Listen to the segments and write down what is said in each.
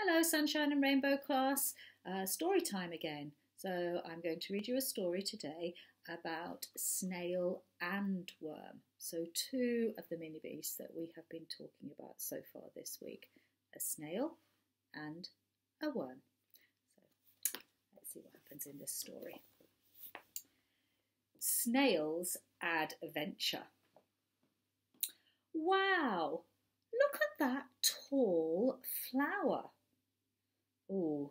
Hello, Sunshine and Rainbow class. Uh, story time again. So, I'm going to read you a story today about snail and worm. So, two of the mini beasts that we have been talking about so far this week a snail and a worm. So, let's see what happens in this story. Snail's add Adventure. Wow, look at that tall flower. Oh,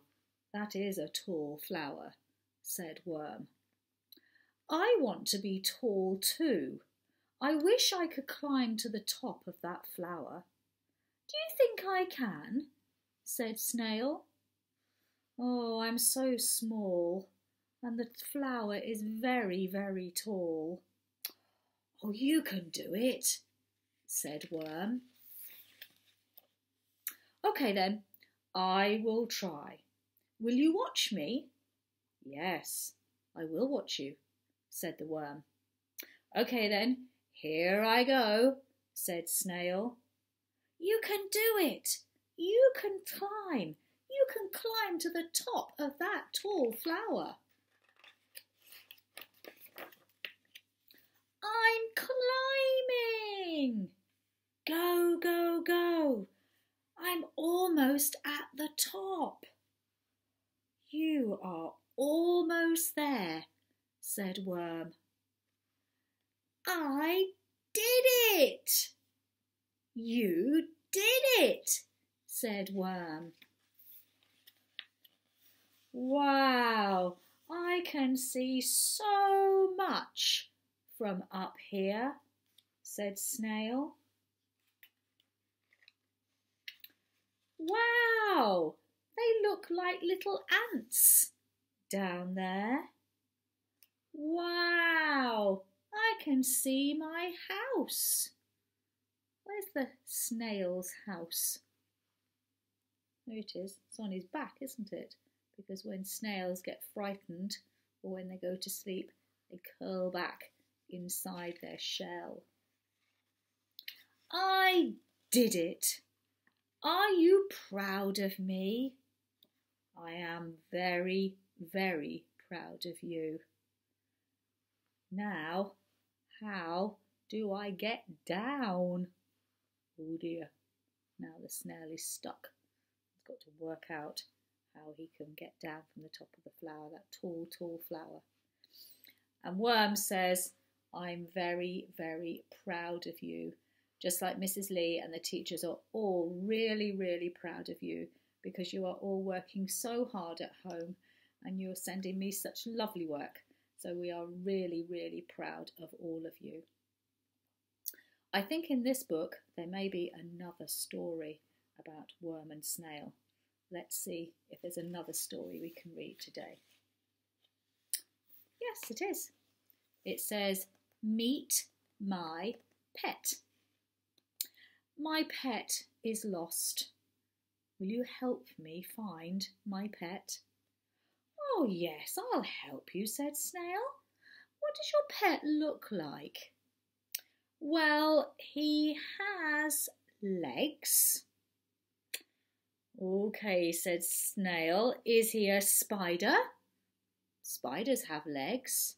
that is a tall flower, said Worm. I want to be tall too. I wish I could climb to the top of that flower. Do you think I can? said Snail. Oh, I'm so small, and the flower is very, very tall. Oh, you can do it, said Worm. OK then, I will try. Will you watch me? Yes, I will watch you, said the worm. OK then, here I go, said Snail. You can do it. You can climb. You can climb to the top of that tall flower. I'm climbing. Go, go, go. I'm almost at the top. You are almost there, said Worm. I did it! You did it, said Worm. Wow, I can see so much from up here, said Snail. Wow, they look like little ants down there. Wow, I can see my house. Where's the snail's house? There it is. It's on his back, isn't it? Because when snails get frightened or when they go to sleep, they curl back inside their shell. I did it. Are you proud of me? I am very, very proud of you. Now, how do I get down? Oh dear, now the snail is stuck. He's got to work out how he can get down from the top of the flower, that tall, tall flower. And Worm says, I'm very, very proud of you just like Mrs. Liu and the teachers are all really, really proud of you because you are all working so hard at home and you're sending me such lovely work. So we are really, really proud of all of you. I think in this book there may be another story about worm and snail. Let's see if there's another story we can read today. Yes, it is. It says, Meet my pet. My pet is lost. Will you help me find my pet? Oh, yes, I'll help you, said Snail. What does your pet look like? Well, he has legs. Okay, said Snail. Is he a spider? Spiders have legs.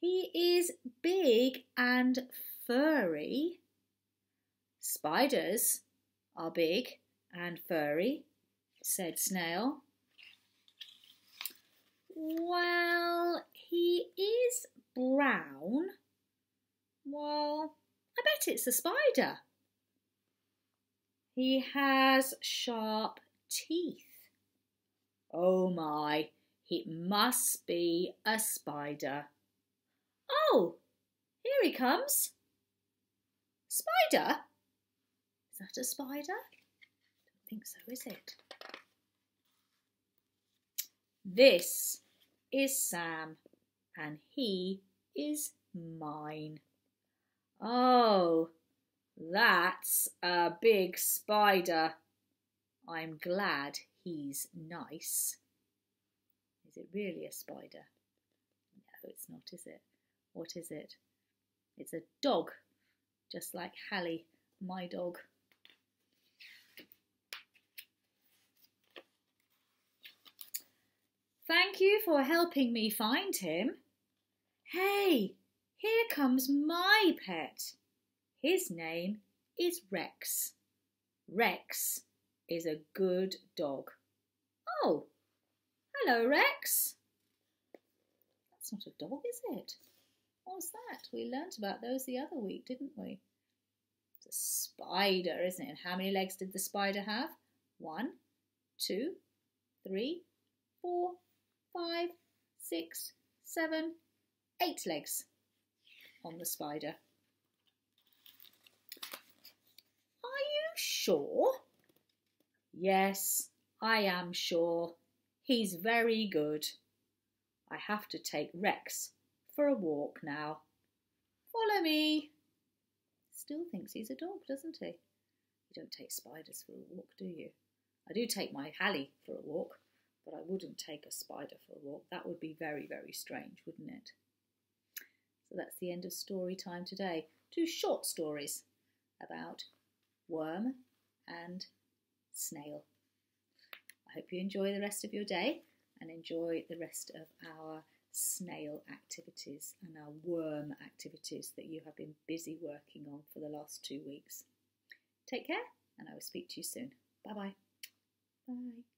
He is big and furry. Spiders are big and furry, said Snail. Well, he is brown. Well, I bet it's a spider. He has sharp teeth. Oh my, it must be a spider. Oh, here he comes. Spider? That a spider? I don't think so, is it? This is Sam, and he is mine. Oh, that's a big spider. I'm glad he's nice. Is it really a spider? No, it's not, is it? What is it? It's a dog, just like Hallie, my dog. Thank you for helping me find him. Hey, here comes my pet. His name is Rex. Rex is a good dog. Oh, hello, Rex. That's not a dog, is it? What's that? We learnt about those the other week, didn't we? It's a spider, isn't it? And how many legs did the spider have? One, two, three, four, five, six, seven, eight legs on the spider. Are you sure? Yes, I am sure. He's very good. I have to take Rex for a walk now. Follow me. Still thinks he's a dog, doesn't he? You don't take spiders for a walk, do you? I do take my Hallie for a walk, but I wouldn't take a spider for a walk. That would be very, very strange, wouldn't it? So that's the end of story time today. Two short stories about worm and snail. I hope you enjoy the rest of your day and enjoy the rest of our snail activities and our worm activities that you have been busy working on for the last two weeks. Take care and I will speak to you soon. Bye-bye. Bye.